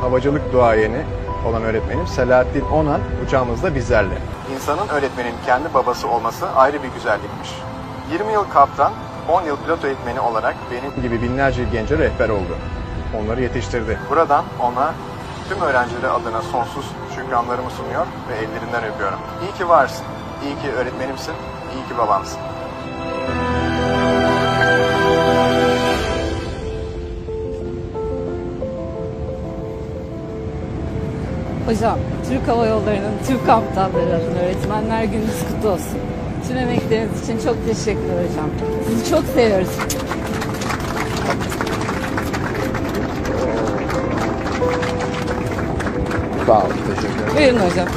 havacılık duayeni olan öğretmenim Selahattin Onan uçağımızda bizlerle. İnsanın öğretmenin kendi babası olması ayrı bir güzellikmiş. 20 yıl kaptan, 10 yıl pilot eğitmeni olarak benim gibi binlerce gence rehber oldu. Onları yetiştirdi. Buradan ona tüm öğrencileri adına sonsuz şükranlarımı sunuyor ve ellerinden öpüyorum. İyi ki varsın, iyi ki öğretmenimsin, iyi ki babamsın. Hocam, Türk Hava Yolları'nın tüm kaptanları adına öğretmenler gününüz kutlu olsun. Tüm emekleriniz için çok teşekkürler hocam. Sizi çok seviyoruz. Sağ olun, teşekkür ederim. Buyurun hocam.